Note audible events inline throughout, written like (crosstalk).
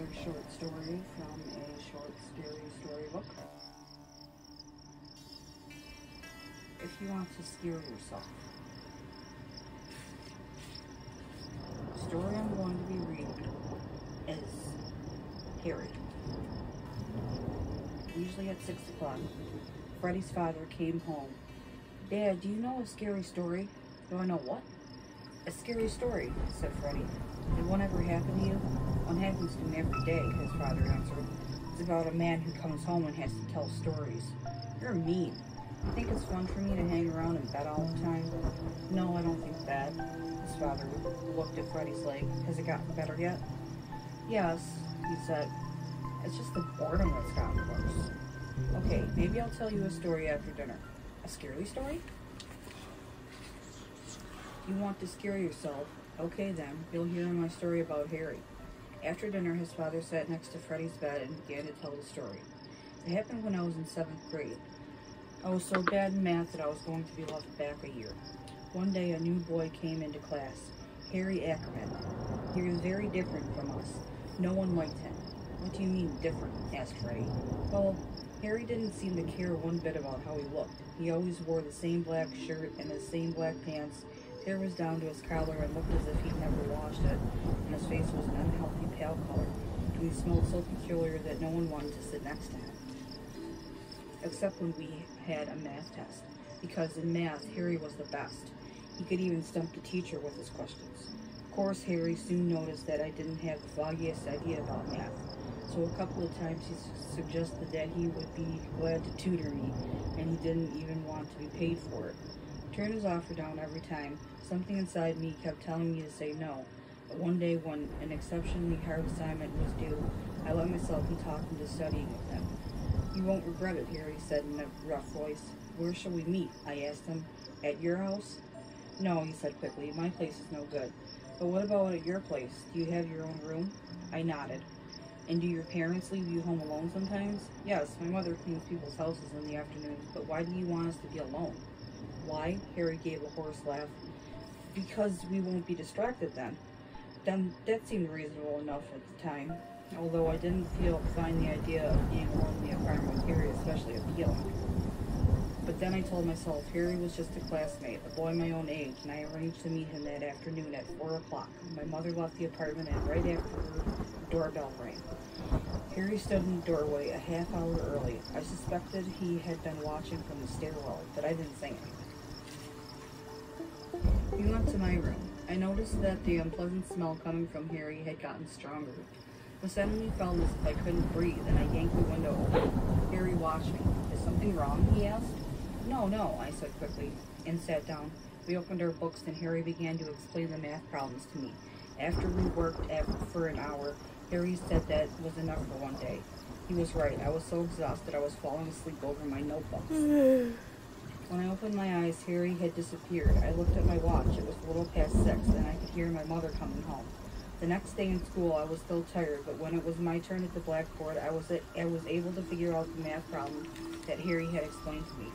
another short story from a short scary storybook. If you want to scare yourself. The story I'm going to be reading is Harry. Usually at 6 o'clock, Freddy's father came home. Dad, do you know a scary story? Do I know what? A scary story, said Freddy. Did one ever happen to you? One happens to me every day, his father answered. It's about a man who comes home and has to tell stories. You're mean. You think it's fun for me to hang around in bed all the time? No, I don't think that. His father looked at Freddy's leg. Has it gotten better yet? Yes, he said. It's just the boredom that's gotten worse. Okay, maybe I'll tell you a story after dinner. A scary story? You want to scare yourself? Okay then, you'll hear my story about Harry. After dinner, his father sat next to Freddie's bed and began to tell the story. It happened when I was in seventh grade. I was so bad in math that I was going to be left back a year. One day, a new boy came into class, Harry Ackerman. He was very different from us. No one liked him. What do you mean, different? asked Freddie. Well, Harry didn't seem to care one bit about how he looked. He always wore the same black shirt and the same black pants. Hair was down to his collar and looked as if he'd never washed it, and his face was an unhealthy pale color, and he smelled so peculiar that no one wanted to sit next to him. Except when we had a math test, because in math, Harry was the best. He could even stump the teacher with his questions. Of course, Harry soon noticed that I didn't have the foggiest idea about math, so a couple of times he su- suggested that he would be glad to tutor me, and he didn't even want to be paid for it. He turned his offer down every time. Something inside me kept telling me to say no, but one day when an exceptionally hard assignment was due, I let myself be talked into studying with him. You won't regret it, Harry he said in a rough voice. Where shall we meet? I asked him. At your house? No, he said quickly. My place is no good. But what about at your place? Do you have your own room? I nodded. And do your parents leave you home alone sometimes? Yes, my mother cleans people's houses in the afternoons, but why do you want us to be alone? Why? Harry gave a hoarse laugh. Because we won't be distracted then. Then that seemed reasonable enough at the time, although I didn't feel find the idea of being alone in the apartment with Harry especially appealing. But then I told myself Harry was just a classmate, a boy my own age, and I arranged to meet him that afternoon at four o'clock. My mother left the apartment, and right after her, doorbell rang. Harry stood in the doorway a half hour early. I suspected he had been watching from the stairwell, but I didn't say anything. Went to my room. I noticed that the unpleasant smell coming from Harry had gotten stronger. I suddenly felt as if I couldn't breathe, and I yanked the window open. Harry watched me. Is something wrong? he asked. No, no, I said quickly, and sat down. We opened our books, and Harry began to explain the math problems to me. After we worked at, for an hour, Harry said that was enough for one day. He was right. I was so exhausted I was falling asleep over my notebooks. When I opened my eyes, Harry had disappeared. I looked at my watch. It was a little past six, and I could hear my mother coming home. The next day in school, I was still tired, but when it was my turn at the blackboard, I was I was able to figure out the math problem that Harry had explained to me.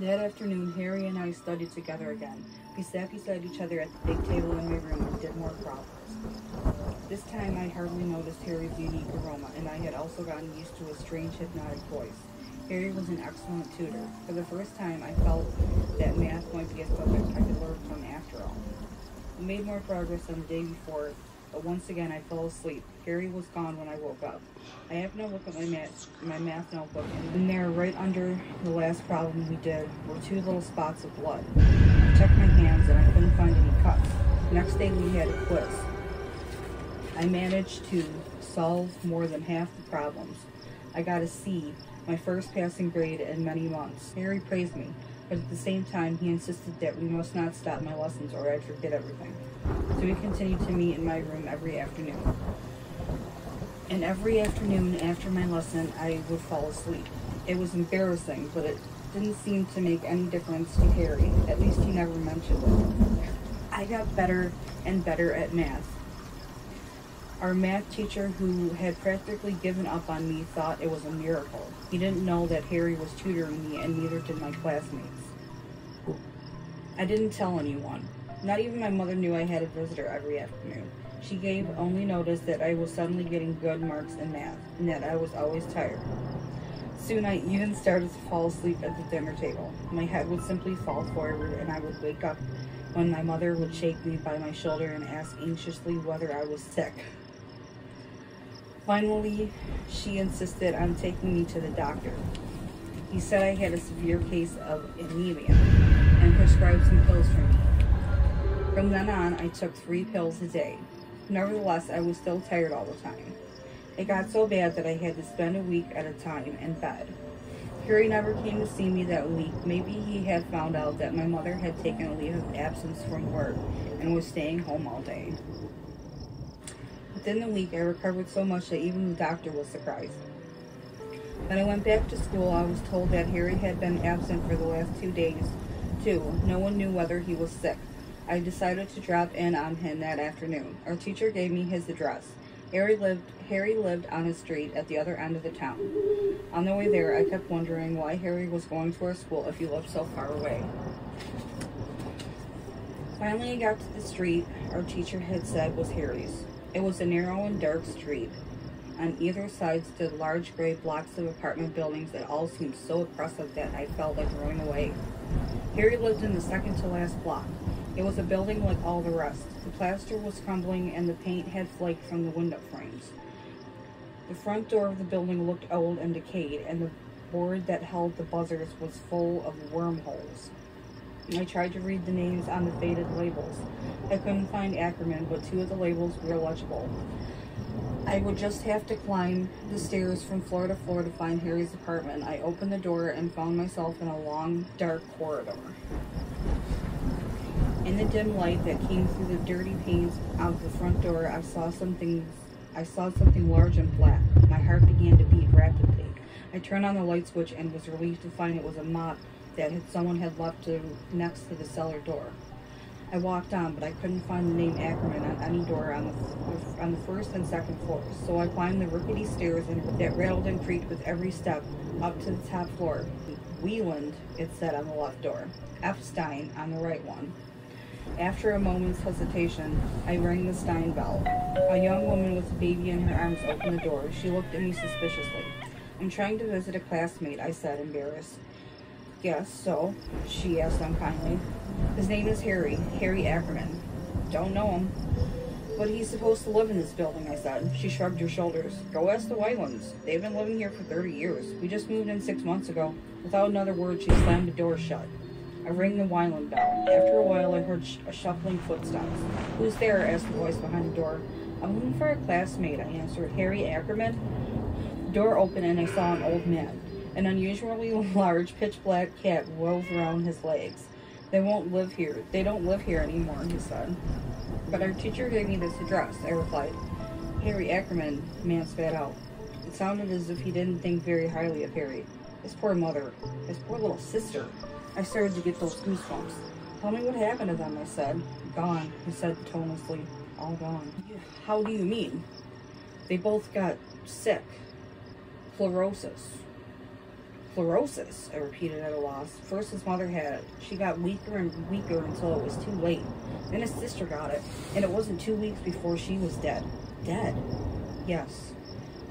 That afternoon, Harry and I studied together again. We sat beside each other at the big table in my room and did more problems. This time, I hardly noticed Harry's unique aroma, and I had also gotten used to his strange hypnotic voice. Harry was an excellent tutor. For the first time, I felt that math might be a subject I could learn from after all. We made more progress than the day before, but once again I fell asleep. Harry was gone when I woke up. I happened to look at my math, my math notebook, and in there, right under the last problem we did, were two little spots of blood. I checked my hands and I couldn't find any cuts. Next day we had a quiz. I managed to solve more than half the problems. I got a C, my first passing grade in many months. Harry praised me, but at the same time he insisted that we must not stop my lessons or I'd forget everything. So we continued to meet in my room every afternoon. And every afternoon after my lesson, I would fall asleep. It was embarrassing, but it didn't seem to make any difference to Harry. At least he never mentioned it. I got better and better at math. Our math teacher, who had practically given up on me, thought it was a miracle. He didn't know that Harry was tutoring me, and neither did my classmates. I didn't tell anyone. Not even my mother knew I had a visitor every afternoon. She gave only notice that I was suddenly getting good marks in math and that I was always tired. Soon I (laughs) even started to fall asleep at the dinner table. My head would simply fall forward and I would wake up when my mother would shake me by my shoulder and ask anxiously whether I was sick. Finally, she insisted on taking me to the doctor. He said I had a severe case of anemia and prescribed some pills for me. From then on, I took three pills a day. Nevertheless, I was still tired all the time. It got so bad that I had to spend a week at a time in bed. Harry never came to see me that week. Maybe he had found out that my mother had taken a leave of absence from work and was staying home all day. Within the week, I recovered so much that even the doctor was surprised. When I went back to school, I was told that Harry had been absent for the last two days, too. No one knew whether he was sick. I decided to drop in on him that afternoon. Our teacher gave me his address. Harry lived Harry lived on a street at the other end of the town. On the way there, I kept wondering why Harry was going to our school if he lived so far away. Finally, I got to the street our teacher had said was Harry's. It was a narrow and dark street. On either side stood large gray blocks of apartment buildings that all seemed so oppressive that I felt like running away. Harry lived in the second to last block. It was a building like all the rest. The plaster was crumbling and the paint had flaked from the window frames. The front door of the building looked old and decayed, and the board that held the buzzers was full of wormholes. I tried to read the names on the faded labels. I couldn't find Ackerman, but two of the labels were legible. I would just have to climb the stairs from floor to floor to find Harry's apartment. I opened the door and found myself in a long, dark corridor. In the dim light that came through the dirty panes of the front door, I saw something I saw something large and black. My heart began to beat rapidly. I turned on the light switch and was relieved to find it was a mop that someone had left to, next to the cellar door. I walked on, but I couldn't find the name Ackerman on any door on the on the first and second floors. So I climbed the rickety stairs and that rattled and creaked with every step up to the top floor. Wieland, it said on the left door. F. Stein on the right one. After a moment's hesitation, I rang the Stein bell. A young woman with a baby in her arms opened the door. She looked at me suspiciously. I'm trying to visit a classmate, I said, embarrassed. Yes, so? She asked unkindly. His name is Harry, Harry Ackerman. Don't know him. But he's supposed to live in this building, I said. She shrugged her shoulders. Go ask the Whitelands. They've been living here for 30 years. We just moved in six months ago. Without another word, she slammed the door shut. I rang the Wieland bell. After a while, I heard sh- a shuffling footsteps. Who's there? asked the voice behind the door. I'm looking for a classmate, I answered. Harry Ackerman? The door opened and I saw an old man. An unusually (laughs) large, pitch black cat wove around his legs. They won't live here. They don't live here anymore, he said. But our teacher gave me this address, I replied. Harry Ackerman, the man spat out. It sounded as if he didn't think very highly of Harry. His poor mother. His poor little sister. I started to get those goosebumps. Tell me what happened to them, I said. Gone, he said tonelessly. All gone. How do you mean? They both got sick. Chlorosis. Chlorosis, I repeated at a loss. First his mother had it. She got weaker and weaker until it was too late. Then his sister got it, and it wasn't two weeks before she was dead. Dead? Yes.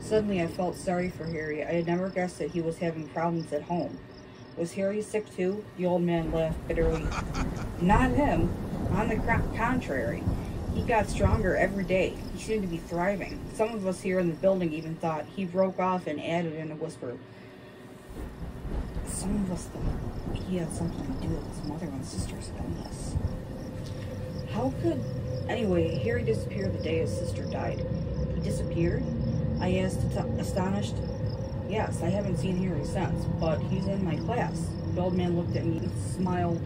Suddenly I felt sorry for Harry. I had never guessed that he was having problems at home. Was Harry sick too? The old man laughed bitterly. Not him. On the contrary, he got stronger every day. He seemed to be thriving. Some of us here in the building even thought he broke off and added in a whisper. Of us thought he had something to do with his mother and sister's illness. How could. Anyway, Harry disappeared the day his sister died. He disappeared? I asked, astonished. Yes, I haven't seen Harry since, but he's in my class. The old man looked at me and smiled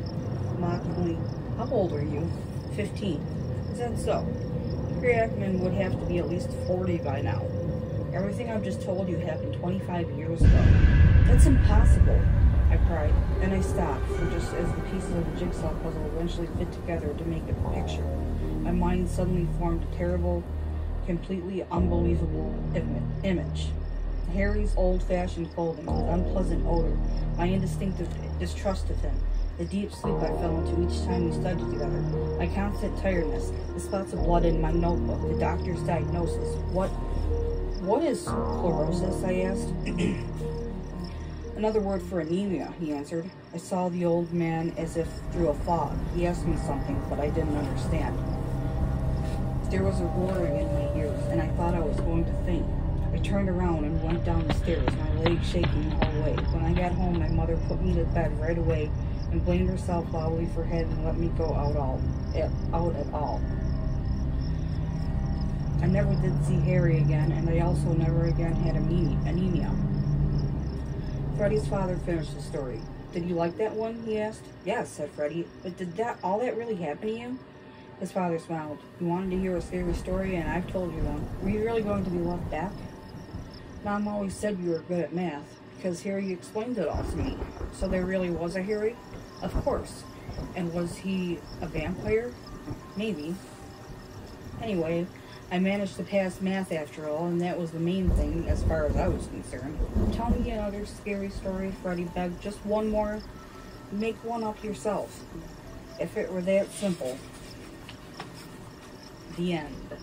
mockingly. How old are you? Fifteen. Is that so? Harry Ackerman would have to be at least 40 by now. Everything I've just told you happened 25 years ago. That's impossible, I cried. Then I stopped, for just as the pieces of the jigsaw puzzle eventually fit together to make a picture, my mind suddenly formed a terrible, completely unbelievable image. Harry's old-fashioned clothing with unpleasant odor, my instinctive distrust of him, the deep sleep I fell into each time we studied together, my constant tiredness, the spots of blood in my notebook, the doctor's diagnosis. What what is chlorosis? I asked. (clears throat) Another word for anemia, he answered. I saw the old man as if through a fog. He asked me something, but I didn't understand. There was a roaring in my ears, and I thought I was going to faint. I turned around and went down the stairs, my legs shaking all the way. When I got home, my mother put me to bed right away and blamed herself loudly for having let me go out all eh, out at all. I never did see Harry again, and I also never again had anemia. Freddie's father finished the story. Did you like that one? he asked. Yes, said Freddie. But did that all that really happen to you? His father smiled. You wanted to hear a scary story, and I've told you one. Were you really going to be left back? Mom always said you were good at math, because Harry explained it all to me. So there really was a Harry? Of course. And was he a vampire? Maybe. Anyway, I managed to pass math after all, and that was the main thing as far as I was concerned. Tell me another scary story, Freddy begged. Just one more. Make one up yourself. If it were that simple. The end.